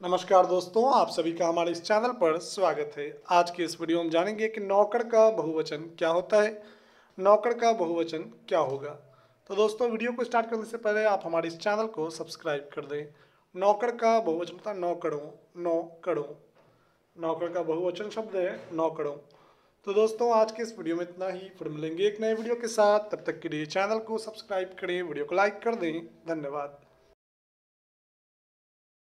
नमस्कार दोस्तों, आप सभी का हमारे इस चैनल पर स्वागत है। आज के इस वीडियो में जानेंगे कि नौकर का बहुवचन क्या होता है, नौकर का बहुवचन क्या होगा। तो दोस्तों, वीडियो को स्टार्ट करने से पहले आप हमारे इस चैनल को सब्सक्राइब कर दें। नौकर का बहुवचन होता है नौकड़ों नौकड़ों नौकर का बहुवचन शब्द है नौकड़ों तो दोस्तों, आज के इस वीडियो में इतना ही। फिर मिलेंगे एक नए वीडियो के साथ। तब तक के लिए चैनल को सब्सक्राइब करें, वीडियो को लाइक कर दें। धन्यवाद।